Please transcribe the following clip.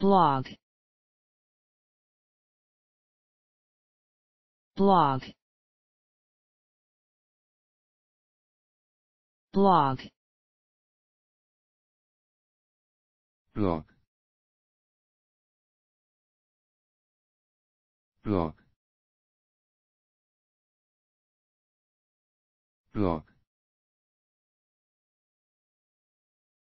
blog. Blog. Blog. Blog. Blog. Blog.